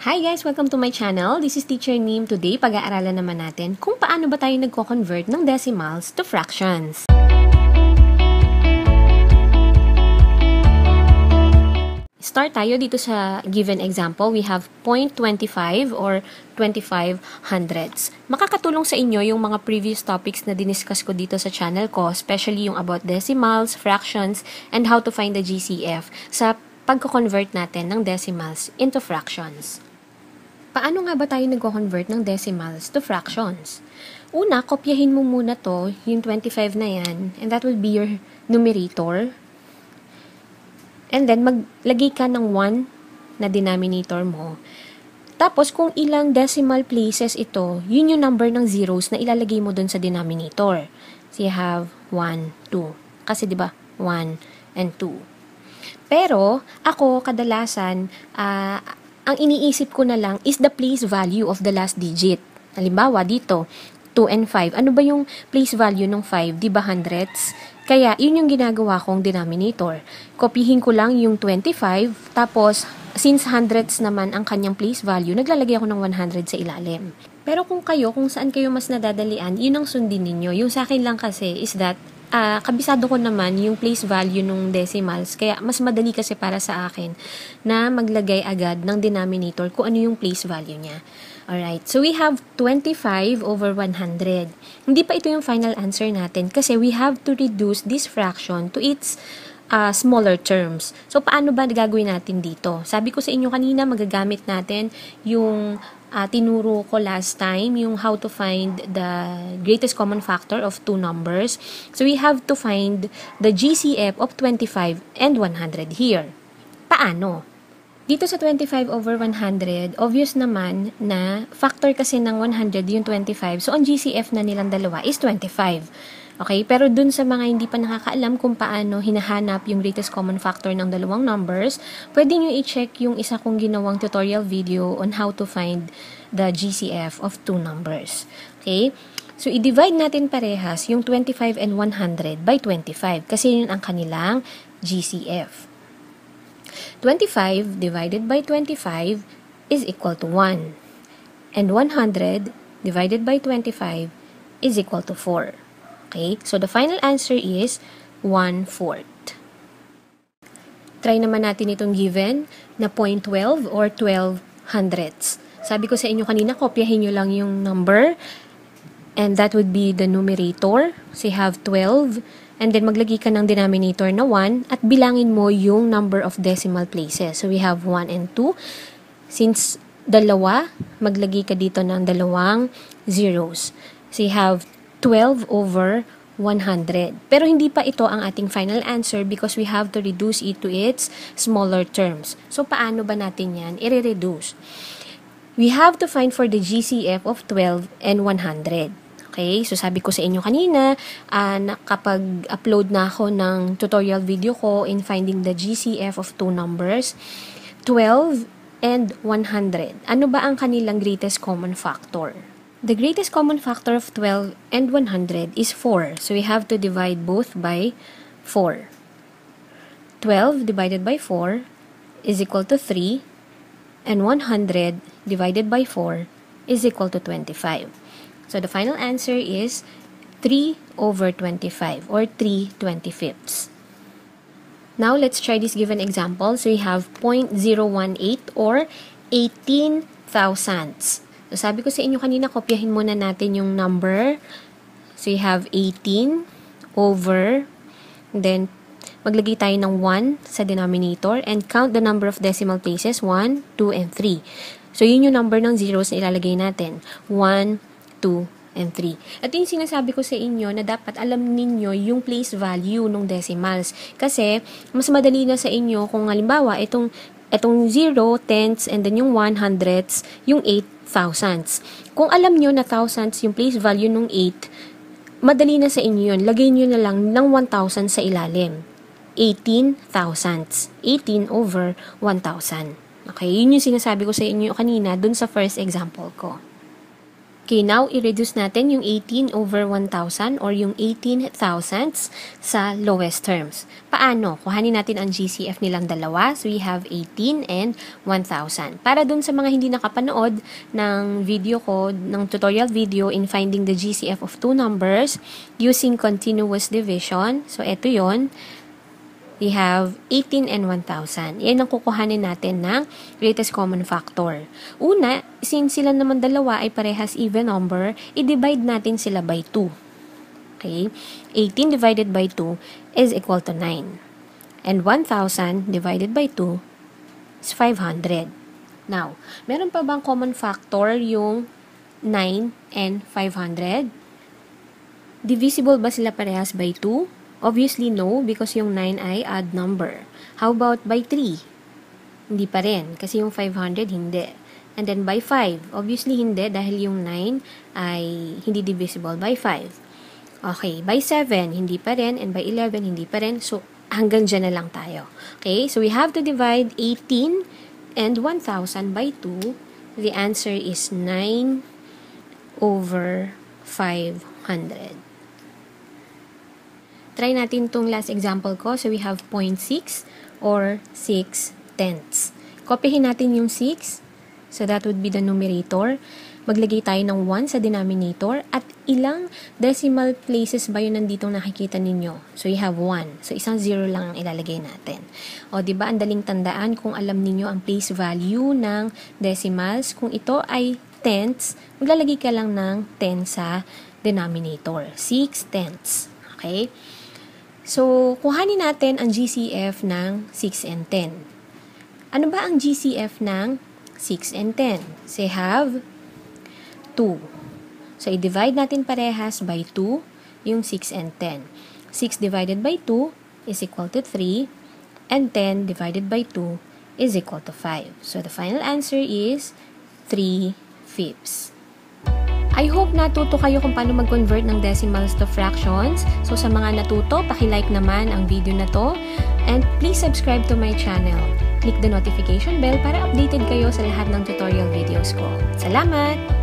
Hi guys! Welcome to my channel. This is Teacher Neem. Today, pag-aaralan naman natin kung paano ba tayo nagko-convert ng decimals to fractions. Start tayo dito sa given example. We have 0.25 or 25 hundredths. Makakatulong sa inyo yung mga previous topics na diniscuss ko dito sa channel ko, especially yung about decimals, fractions, and how to find the GCF sa pagko-convert natin ng decimals into fractions. Paano nga ba tayo nagko-convert ng decimals to fractions? Una, kopyahin mo muna to, yung 25 na yan, and that will be your numerator. And then, maglagay ka ng 1 na denominator mo. Tapos, kung ilang decimal places ito, yun yung number ng zeros na ilalagay mo dun sa denominator. So, you have 1, 2. Kasi, di ba, 1 and 2. Pero, ako, kadalasan, uh, ang iniisip ko na lang is the place value of the last digit. Halimbawa, dito, 2 and 5. Ano ba yung place value ng 5? Di ba hundreds? Kaya, yun yung ginagawa kong denominator. Kopihin ko lang yung 25, tapos, since hundreds naman ang kanyang place value, naglalagay ako ng 100 sa ilalim. Pero kung kayo, kung saan kayo mas nadadalian, yun ang sundin ninyo. Yung sa akin lang kasi is that uh, kabisado ko naman yung place value ng decimals. Kaya mas madali kasi para sa akin na maglagay agad ng denominator kung ano yung place value niya. Alright, so we have 25 over 100. Hindi pa ito yung final answer natin kasi we have to reduce this fraction to its uh, smaller terms. So, paano ba gagawin natin dito? Sabi ko sa inyo kanina, magagamit natin yung uh, tinuro ko last time, yung how to find the greatest common factor of two numbers. So, we have to find the GCF of 25 and 100 here. Paano? Dito sa 25 over 100, obvious naman na factor kasi ng 100 yung 25. So, ang GCF na nilang dalawa is 25. Okay? Pero dun sa mga hindi pa nakakaalam kung paano hinahanap yung greatest common factor ng dalawang numbers, pwede nyo i-check yung isa kong ginawang tutorial video on how to find the GCF of two numbers. Okay? So, i-divide natin parehas yung 25 and 100 by 25 kasi yun ang kanilang GCF. 25 divided by 25 is equal to 1. And 100 divided by 25 is equal to 4. Okay? So, the final answer is 1 fourth. Try naman natin itong given na 0.12 or 12 hundredths. Sabi ko sa inyo kanina, kopyahin nyo lang yung number and that would be the numerator. So, you have 12 and then maglagay ka ng denominator na 1 at bilangin mo yung number of decimal places. So, we have 1 and 2. Since dalawa, maglagay ka dito ng dalawang zeros. So, you have 12 over 100. Pero hindi pa ito ang ating final answer because we have to reduce it to its smaller terms. So, paano ba natin yan i-reduce? We have to find for the GCF of 12 and 100. Okay? So, sabi ko sa inyo kanina, uh, nakapag-upload na ako ng tutorial video ko in finding the GCF of two numbers, 12 and 100. Ano ba ang kanilang greatest common factor? The greatest common factor of 12 and 100 is 4. So we have to divide both by 4. 12 divided by 4 is equal to 3 and 100 divided by 4 is equal to 25. So the final answer is 3 over 25 or 3 25ths. Now let's try this given example. So we have 0.018 or 18 thousandths. So, sabi ko sa inyo kanina, kopyahin muna natin yung number. So, you have 18 over, then, maglagay tayo ng 1 sa denominator and count the number of decimal places, 1, 2, and 3. So, yun yung number ng zeros na ilalagay natin. 1, 2, and 3. At yung sinasabi ko sa inyo na dapat alam ninyo yung place value ng decimals. Kasi, mas madali na sa inyo kung halimbawa, itong Itong 0, tenths, and then yung 1 hundredths, yung 8 thousandths. Kung alam nyo na thousandths yung place value ng 8, madali na sa inyo yun. Lagay nyo na lang ng 1,000 sa ilalim. 18 thousandths. 18 over 1,000. Okay, yun yung sinasabi ko sa inyo kanina dun sa first example ko. Okay, now i-reduce natin yung 18 over 1,000 or yung 18 thousandths sa lowest terms. Paano? Kuhanin natin ang GCF nilang dalawa. So, we have 18 and 1,000. Para dun sa mga hindi nakapanood ng video ko, ng tutorial video in finding the GCF of two numbers using continuous division. So, ito yon we have 18 and 1,000. Yan ang kukuhanin natin ng greatest common factor. Una, since sila naman dalawa ay parehas even number, i-divide natin sila by 2. Okay? 18 divided by 2 is equal to 9. And 1,000 divided by 2 is 500. Now, meron pa bang common factor yung 9 and 500? Divisible ba sila parehas by 2? Obviously, no, because yung 9 ay odd number. How about by 3? Hindi pa rin, kasi yung 500 hindi. And then by 5, obviously hindi dahil yung 9 ay hindi divisible by 5. Okay, by 7, hindi pa rin, and by 11, hindi pa rin. So, hanggang dyan na lang tayo. Okay, so we have to divide 18 and 1,000 by 2. The answer is 9 over 500. Try natin tong last example ko. So, we have 0.6 or 6 tenths. Kopyahin natin yung 6. So, that would be the numerator. Maglagay tayo ng 1 sa denominator. At ilang decimal places ba yun nandito nakikita ninyo? So, you have 1. So, isang 0 lang ang ilalagay natin. O, di ba ang daling tandaan kung alam ninyo ang place value ng decimals. Kung ito ay tenths, maglalagay ka lang ng 10 sa denominator. 6 tenths. Okay? So, kuhanin natin ang GCF ng 6 and 10. Ano ba ang GCF ng 6 and 10? So, have 2. So, i-divide natin parehas by 2 yung 6 and 10. 6 divided by 2 is equal to 3 and 10 divided by 2 is equal to 5. So, the final answer is 3 fifths. I hope natuto kayo kung paano mag-convert ng decimals to fractions. So sa mga natuto, paki-like naman ang video na to. And please subscribe to my channel. Click the notification bell para updated kayo sa lahat ng tutorial videos ko. Salamat!